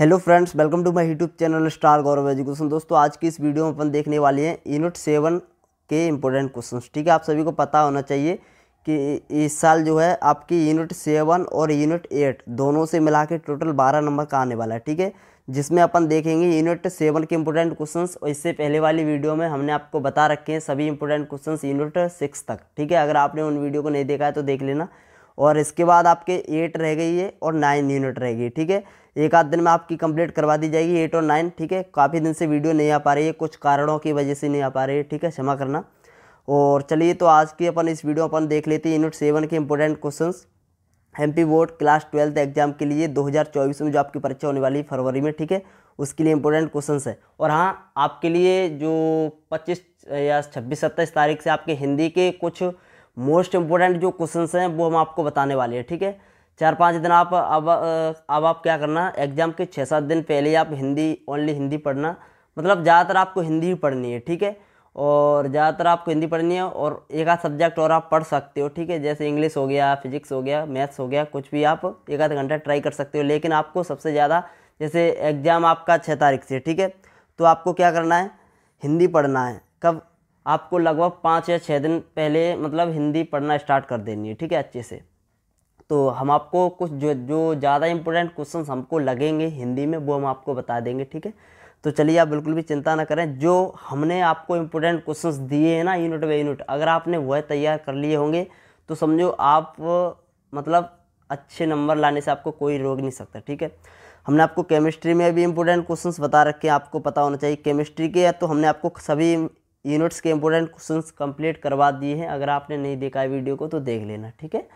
Hello friends, welcome to my YouTube channel star Gaurav education. दोस्तों, आज की इस वीडियो में अपन देखने वाले हैं यूनिट सेवन के इम्पोर्टेंट क्वेश्चंस ठीक है, आप सभी को पता होना चाहिए कि इस साल जो है आपकी यूनिट सेवन और यूनिट एट दोनों से मिला के टोटल बारह नंबर का आने वाला है, ठीक है? जिसमें अपन देखेंगे यूनिट सेवन के इंपॉर्टेंट क्वेश्चन और इससे पहले वाली वीडियो में हमने आपको बता रखे हैं सभी इंपॉर्टेंट क्वेश्चन यूनिट सिक्स तक, ठीक है? अगर आपने उन वीडियो को नहीं देखा है तो देख लेना। और इसके बाद आपके एट रह गई है और नाइन यूनिट रह गई, ठीक है? एक आध दिन में आपकी कंप्लीट करवा दी जाएगी एट और नाइन ठीक है? काफ़ी दिन से वीडियो नहीं आ पा रही है, कुछ कारणों की वजह से नहीं आ पा रही है, ठीक है? क्षमा करना। और चलिए तो आज की अपन इस वीडियो अपन देख लेते हैं यूनिट सेवन के important question M P board class twelfth exam के लिए 2024 में जो आपकी परीक्षा होने वाली है फरवरी में, ठीक है? उसके लिए इंपॉर्टेंट क्वेश्चन है। और हाँ आपके लिए जो 25 या 26 सत्ताईस तारीख से आपके हिंदी के कुछ मोस्ट इम्पोर्टेंट जो क्वेश्चन हैं, वो हम आपको बताने वाले हैं, ठीक है? चार पाँच दिन आप, अब अब आप क्या करना, एग्ज़ाम के छः सात दिन पहले आप हिंदी ओनली हिंदी पढ़ना। मतलब ज़्यादातर आपको हिंदी ही पढ़नी है, ठीक है? और ज़्यादातर आपको हिंदी पढ़नी है और एक आध सब्जेक्ट और आप पढ़ सकते हो, ठीक है? जैसे इंग्लिश हो गया, फिजिक्स हो गया, मैथ्स हो गया, कुछ भी आप एक आध घंटा ट्राई कर सकते हो, लेकिन आपको सबसे ज़्यादा, जैसे एग्ज़ाम आपका छः तारीख से, ठीक है? तो आपको क्या करना है, हिंदी पढ़ना है। कब? आपको लगभग पाँच या छः दिन पहले मतलब हिंदी पढ़ना स्टार्ट कर देनी है, ठीक है, अच्छे से। तो हम आपको कुछ जो जो ज़्यादा इंपॉर्टेंट क्वेश्चन हमको लगेंगे हिंदी में, वो हम आपको बता देंगे, ठीक है? तो चलिए आप बिल्कुल भी चिंता ना करें। जो हमने आपको इम्पोर्टेंट क्वेश्चंस दिए हैं ना यूनिट बाई यूनिट अगर आपने वह तैयार कर लिए होंगे तो समझो आप मतलब अच्छे नंबर लाने से आपको कोई रोक नहीं सकता, ठीक है? हमने आपको केमिस्ट्री में भी इंपॉर्टेंट क्वेश्चंस बता रखे हैं, आपको पता होना चाहिए। केमिस्ट्री के या तो हमने आपको सभी यूनिट्स के इंपॉर्टेंट क्वेश्चंस कंप्लीट करवा दिए हैं। अगर आपने नहीं देखा है वीडियो को तो देख लेना, ठीक है?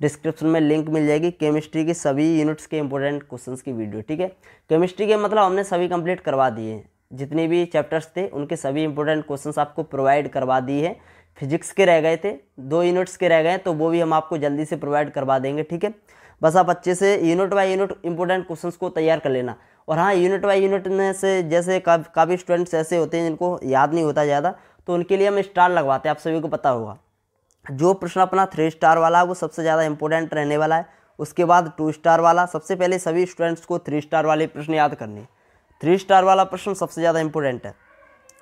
डिस्क्रिप्शन में लिंक मिल जाएगी केमिस्ट्री के सभी यूनिट्स के इंपॉर्टेंट क्वेश्चंस की वीडियो, ठीक है? केमिस्ट्री के मतलब हमने सभी कंप्लीट करवा दिए हैं। जितने भी चैप्टर्स थे, उनके सभी इंपॉर्टेंट क्वेश्चंस आपको प्रोवाइड करवा दिए हैं। फिजिक्स के रह गए थे, दो यूनिट्स के रह गए तो वो भी हम आपको जल्दी से प्रोवाइड करवा देंगे, ठीक है? बस आप अच्छे से unit by unit important question को तैयार कर लेना। और हाँ यूनिट बाई यूनिट में से जैसे काफ़ी स्टूडेंट्स ऐसे होते हैं जिनको याद नहीं होता ज़्यादा तो उनके लिए हम स्टार लगवाते हैं, आप सभी को पता होगा। जो प्रश्न अपना थ्री स्टार वाला है, वो सबसे ज़्यादा इंपॉर्टेंट रहने वाला है। उसके बाद टू स्टार वाला, सबसे पहले सभी स्टूडेंट्स को थ्री स्टार वाले प्रश्न याद करने थ्री स्टार वाला प्रश्न सबसे ज़्यादा इंपॉर्टेंट है।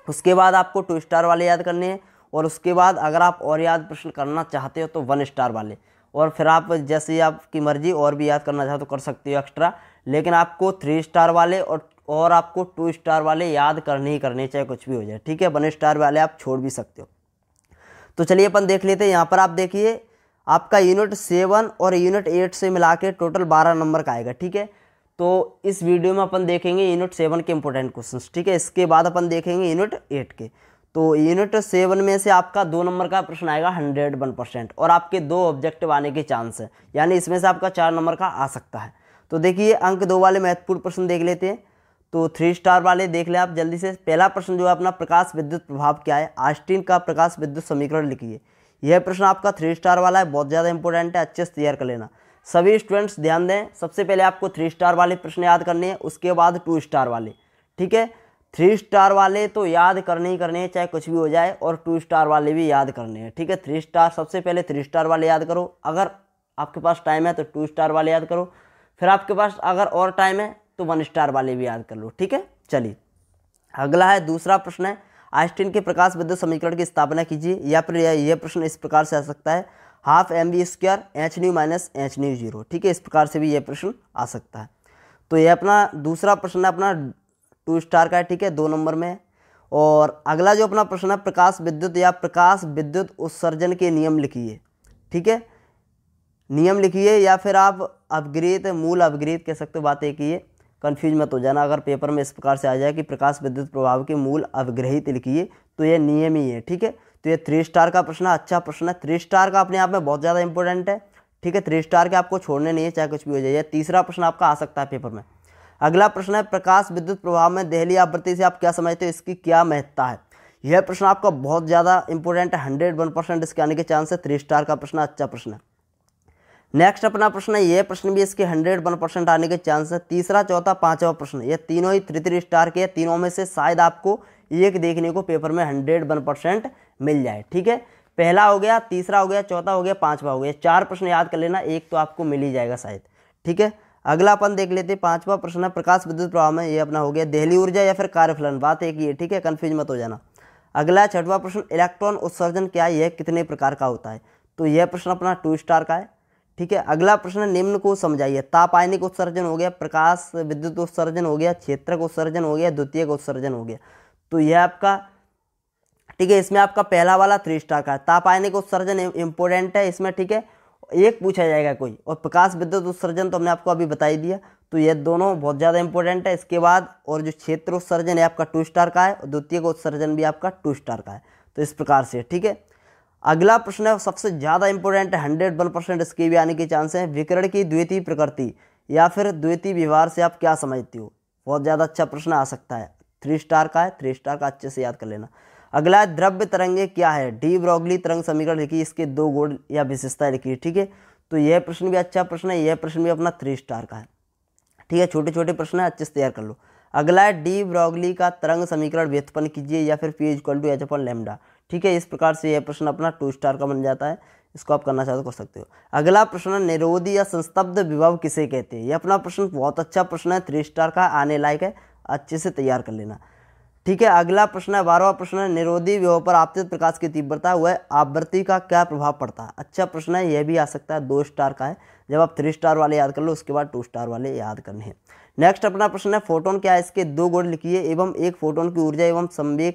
उसके बाद आपको टू स्टार वाले याद करने हैं, और उसके बाद अगर आप और याद प्रश्न करना चाहते हो तो वन स्टार वाले। और फिर आप जैसे आपकी मर्ज़ी और भी याद करना चाहो तो कर सकते हो एक्स्ट्रा। लेकिन आपको थ्री स्टार वाले और और आपको टू स्टार वाले याद करने ही करने चाहे कुछ भी हो जाए। ठीक है? वन स्टार वाले आप छोड़ भी सकते हो। तो चलिए अपन देख लेते हैं। यहाँ पर आप देखिए, आपका यूनिट सेवन और यूनिट एट से मिला के टोटल बारह नंबर का आएगा। ठीक है? तो इस वीडियो में अपन देखेंगे यूनिट सेवन के इंपॉर्टेंट क्वेश्चन ठीक है? इसके बाद अपन देखेंगे यूनिट एट के। तो यूनिट सेवन में से आपका दो नंबर का प्रश्न आएगा हंड्रेड वन परसेंट और आपके दो ऑब्जेक्टिव आने के चांस है। यानी इसमें से आपका चार नंबर का आ सकता है। तो देखिए, अंक दो वाले महत्वपूर्ण प्रश्न देख लेते हैं। तो थ्री स्टार वाले देख लें आप जल्दी से। पहला प्रश्न जो है अपना प्रकाश विद्युत प्रभाव क्या है? आस्टीन का प्रकाश विद्युत समीकरण लिखिए। यह प्रश्न आपका थ्री स्टार वाला है, बहुत ज़्यादा इंपॉर्टेंट है, अच्छे से तैयार कर लेना। सभी स्टूडेंट्स ध्यान दें, सबसे पहले आपको थ्री स्टार वाले प्रश्न याद करने हैं, उसके बाद टू स्टार वाले, ठीक है? थ्री स्टार वाले तो याद करने ही करने हैं, चाहे कुछ भी हो जाए, और टू स्टार वाले भी याद करने हैं, ठीक है? थ्री स्टार, सबसे पहले थ्री स्टार वाले याद करो। अगर आपके पास टाइम है तो टू स्टार वाले याद करो। फिर आपके पास अगर और टाइम है तो वन स्टार वाले भी याद कर लो, ठीक है? चलिए, अगला है, दूसरा प्रश्न है। आइंस्टीन के प्रकाश विद्युत समीकरण की स्थापना कीजिए, या फिर यह प्रश्न इस प्रकार से आ सकता है। Half m b square, h nu minus h nu zero, ठीक है? इस प्रकार से भी यह प्रश्न आ सकता है। तो यह अपना, दूसरा प्रश्न है अपना टू स्टार का है, ठीक है, दो नंबर में और अगला जो अपना प्रश्न है, प्रकाश विद्युत या प्रकाश विद्युत उत्सर्जन के नियम लिखिए, ठीक है? नियम लिखिए या फिर आप अपग्रेत, मूल अपग्रेत कह सकते हो, बात एक ही है कन्फ्यूज़ मत हो जाना, अगर पेपर में इस प्रकार से आ जाए कि प्रकाश विद्युत प्रभाव के मूल अवग्रहित लिखिए तो ये नियम ही है, ठीक है? तो ये थ्री स्टार का प्रश्न अच्छा प्रश्न है। थ्री स्टार का अपने आप में बहुत ज़्यादा इंपॉर्टेंट है, ठीक है? थ्री स्टार के आपको छोड़ने नहीं है, चाहे कुछ भी हो जाए। तीसरा प्रश्न आपका आ सकता है पेपर में। अगला प्रश्न है, प्रकाश विद्युत प्रभाव में दहली आवृत्ति से आप क्या समझते हो, इसकी क्या महत्ता है? यह प्रश्न आपका बहुत ज़्यादा इंपॉर्टेंट है हंड्रेड वन परसेंट इसके आने के चांस है थ्री स्टार का प्रश्न अच्छा प्रश्न है। नेक्स्ट अपना प्रश्न है, यह प्रश्न भी इसके हंड्रेड वन परसेंट आने के चांस है। तीसरा, चौथा, पांचवा प्रश्न ये तीनों ही थ्री थ्री स्टार के तीनों में से शायद आपको एक देखने को पेपर में हंड्रेड वन परसेंट मिल जाए, ठीक है? पहला हो गया, तीसरा हो गया, चौथा हो गया, पांचवा हो गया। चार प्रश्न याद कर लेना, एक तो आपको मिल ही जाएगा शायद, ठीक है? अगला अपन देख लेते हैं, पांचवा प्रश्न है, प्रकाश विद्युत प्रवाह में ये अपना हो गया दहली ऊर्जा या फिर कार्यफलन? बात एक ही है ठीक है? कन्फ्यूज़ मत हो जाना। अगला छठवा प्रश्न इलेक्ट्रॉन उत्सर्जन क्या है यह कितने प्रकार का होता है? तो यह प्रश्न अपना टू स्टार का है, ठीक है? अगला प्रश्न निम्न को समझाइए। तापायनिक उत्सर्जन हो गया, प्रकाश विद्युत उत्सर्जन हो गया, क्षेत्रक उत्सर्जन हो गया द्वितीय उत्सर्जन हो गया। तो यह आपका, ठीक है, इसमें आपका पहला वाला थ्री स्टार का है। तापायनिक उत्सर्जन इंपोर्टेंट है इसमें, ठीक है? एक पूछा जाएगा कोई, और प्रकाश विद्युत उत्सर्जन तो हमने आपको अभी बता ही दिया तो ये दोनों बहुत ज़्यादा इंपॉर्टेंट है। इसके बाद, और जो क्षेत्र उत्सर्जन है आपका टू स्टार का है, और द्वितीय उत्सर्जन भी आपका टू स्टार का है। तो इस प्रकार से, ठीक है? अगला प्रश्न है, सबसे ज़्यादा इंपॉर्टेंट है हंड्रेड वन परसेंट इसके भी आने के चांस हैं, विकरण की द्वितीय प्रकृति, या फिर द्वितीय व्यवहार से आप क्या समझते हो? बहुत ज़्यादा अच्छा प्रश्न आ सकता है। थ्री स्टार का है थ्री स्टार का अच्छे से याद कर लेना। अगला द्रव्य तरंगे क्या है? डी ब्रॉगली तरंग समीकरण लिखी इसके दो गुण या विशेषता लिखी ठीक है? तो यह प्रश्न भी अच्छा प्रश्न है, यह प्रश्न भी अपना थ्री स्टार का है। ठीक है छोटे छोटे प्रश्न है, अच्छे से तैयार कर लो। अगला है डी ब्रॉगली का तरंग समीकरण व्युत्पन्न कीजिए या फिर पी इक्वल टू एच अपन लेमडा ठीक है, इस प्रकार से यह प्रश्न अपना टू स्टार का बन जाता है, इसको आप करना चाहते हो कर सकते हो। अगला प्रश्न, निरोधी या संस्तब्ध विभव किसे कहते हैं? यह अपना प्रश्न बहुत अच्छा प्रश्न है थ्री स्टार का, आने लायक है, अच्छे से तैयार कर लेना। ठीक है, अगला प्रश्न है, बारहवा प्रश्न है, निरोधी विभव पर आपतित प्रकाश की तीव्रता वह आवृत्ति का क्या प्रभाव पड़ता है? अच्छा प्रश्न है, यह भी आ सकता है, दो स्टार का है, जब आप थ्री स्टार वाले याद कर लो, उसके बाद टू स्टार वाले याद करने हैं। नेक्स्ट अपना प्रश्न है फोटोन क्या है? इसके दो गुण लिखिए, एवं एक फोटोन की ऊर्जा एवं संवेग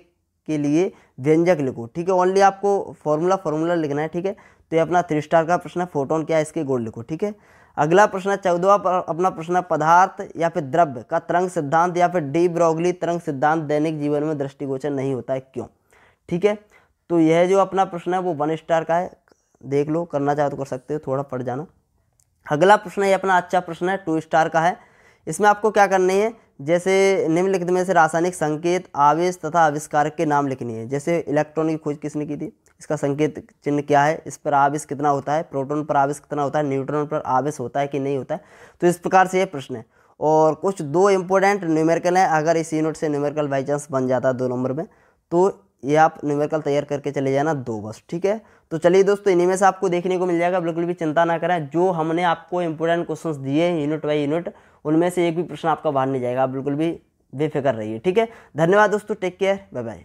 के लिए व्यंजक लिखो, ठीक है? ओनली आपको फॉर्मूला फॉर्मूला लिखना है, ठीक है? तो ये अपना थ्री स्टार का प्रश्न है फोटोन क्या है, इसके गुण लिखो, ठीक है? अगला प्रश्न है, चौदवा अपना प्रश्न है, पदार्थ या फिर द्रव्य का तरंग सिद्धांत या फिर डी ब्रॉगली तरंग सिद्धांत दैनिक जीवन में दृष्टिगोचर नहीं होता है, क्यों? ठीक है? तो यह जो अपना प्रश्न है, वो वन स्टार का है, देख लो, करना चाहो तो कर सकते हो, थोड़ा पढ़ जाना। अगला प्रश्न है अपना अच्छा प्रश्न है टू स्टार का है। इसमें आपको क्या करनी है जैसे निम्नलिखित में से रासायनिक संकेत, आवेश तथा आविष्कारक के नाम लिखनी है। जैसे इलेक्ट्रॉन की खोज किसने की थी? इसका संकेत चिन्ह क्या है? इस पर आवेश कितना होता है? प्रोटोन पर आवेश कितना होता है? न्यूट्रॉन पर आवेश होता है कि नहीं होता है? तो इस प्रकार से ये प्रश्न है। और कुछ दो इंपॉर्टेंट न्यूमेरिकल हैं। अगर इस यूनिट से न्यूमेरिकल बाई चांस बन जाता है दो नंबर में तो ये आप न्यूमेरिकल तैयार करके चले जाना दो बस, ठीक है? तो चलिए दोस्तों, इन्हीं में से आपको देखने को मिल जाएगा। बिल्कुल भी चिंता ना करें। जो हमने आपको इंपॉर्टेंट क्वेश्चंस दिए हैं यूनिट बाई यूनिट उनमें से एक भी प्रश्न आपका बाहर नहीं जाएगा, आप बिल्कुल भी बेफिक्र रहिए, ठीक है? धन्यवाद दोस्तों टेक केयर बाय बाय